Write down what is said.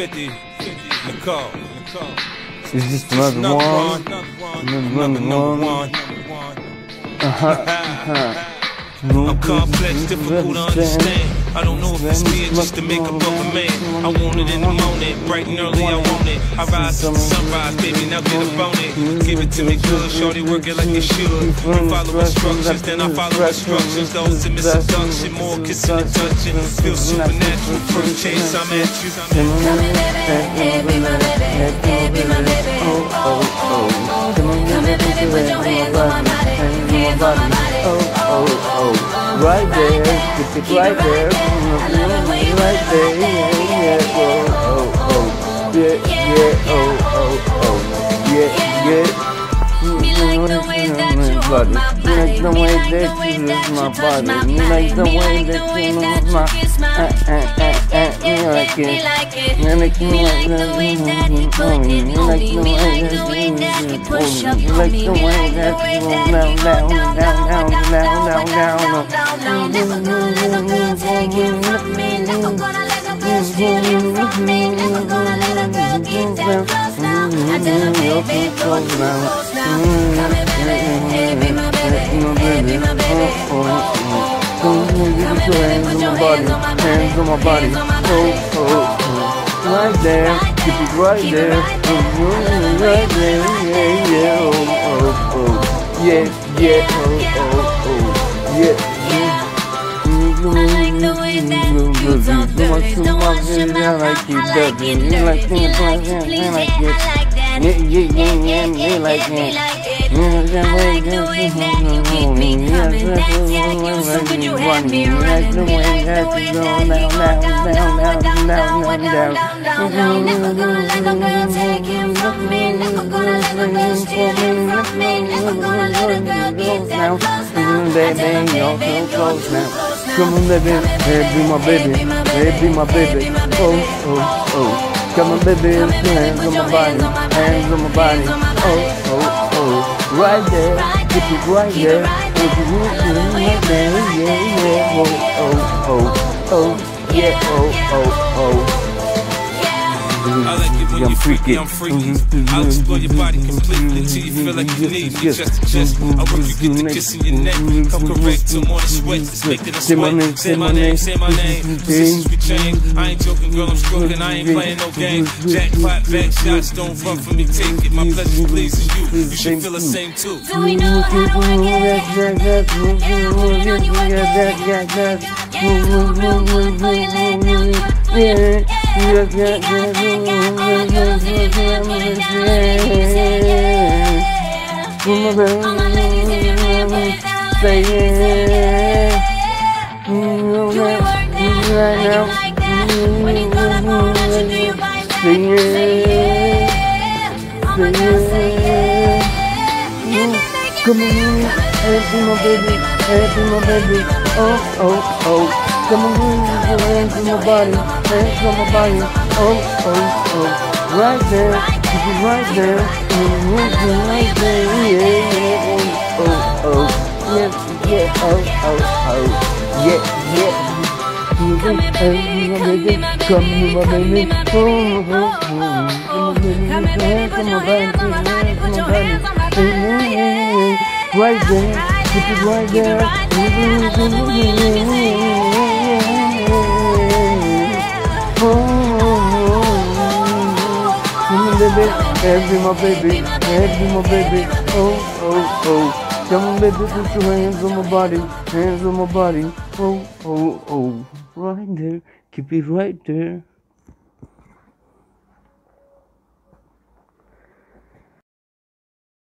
50, Nicole. Is this another Another one? one. Another Another one. one. Uh-huh. uh-huh. I'm complex, difficult to understand. I don't know if it's me or just the makeup of a man. I want it in the morning, bright and early, I want it. I rise to the sunrise, baby, now get up on it. Give it to me good, shorty, work it like you should. You follow instructions, then I follow instructions. Those in seduction, more kissing and touching. Feel supernatural, first chance I'm at you. Come on, baby, be my baby, be my baby. Oh, oh, oh. Come on, baby, put your hands on my hands on my body. Oh, oh, oh. Right there, keep it right there. Right there, yeah, yeah. Oh, oh, oh. Yeah, yeah, oh, oh, oh. Yeah, yeah. Me like the way that you mm-hmm. hold my body. Me like the way that you touch my body. Me like the way that you kiss my. Me like Me like it. Me like the way that he put it on me. Me like the way that he push up on me. Me like the way that go down, down, down, down, down, down, down. Never gonna let a girl take it from me. Never gonna let a girl steal it from me. Never gonna let a girl get that close now. Tell her, baby, go too close now. Come Oh, oh, give me your hands on my body, hands on my body. Oh, oh, oh. Right there, keep it right there. Oh, right there, yeah, yeah. Oh, oh, oh. Yeah, yeah, oh, oh, oh. Yeah, yeah. Yeah. Yeah, yeah, yeah, yeah, yeah, like Me that. like it. I like the way that you keep me coming. That's yeah, you so when you had me running. Me like the way that you go down, down, down, down, down, down, down, down. down. Never gonna let a girl take him from me. Never gonna let a girl steal him from me. Never gonna let a girl get that close now. Baby, you're baby, so close now. Come on, baby, be my baby, be my baby. Oh, oh, oh. Come on, baby, hands on my body, hands on my oh, body. Oh, oh, oh. Right there, keep it right there. If you want to, right there, yeah, yeah. Oh, oh, oh, oh, yeah, oh, oh, oh. I like it when I'm you freaky, freaky. I'm freaky. I'll explore your body completely till you feel like you need me just to just. I work you get the kiss in your neck. Come correct till morning sweat. Speaking of Say my name, sweat, say my name, say my name. Positions we change. I ain't joking, girl, I'm stroking. I ain't mm-hmm. playing no mm-hmm. game. Jackpot, back shots, don't run from me. Take it. My pleasure pleasing you. You should feel the same too. So we know how to work it. Yeah, yeah, you work it. Say yeah. Yeah. Say yeah. Come on, be my baby, be my baby. Oh, oh, oh. Come on, hands my body, hands on my body. Oh, oh, oh. Right there, keep it right there. Mm, Right there, yeah, yeah. Oh, oh, oh. Yeah, yeah, oh, oh, oh. Yeah, yeah. Come here, baby, come here, my baby, Come here, my baby. Oh, oh, Oh, oh. come here, baby, put your hands on my body, put your hands on my body. Right there, keep it right there. Baby, be my baby, hey, be my baby. Oh, oh, oh. Come on, baby, put your hands on my body, hands on my body. Oh, oh, oh. Right there, keep it right there.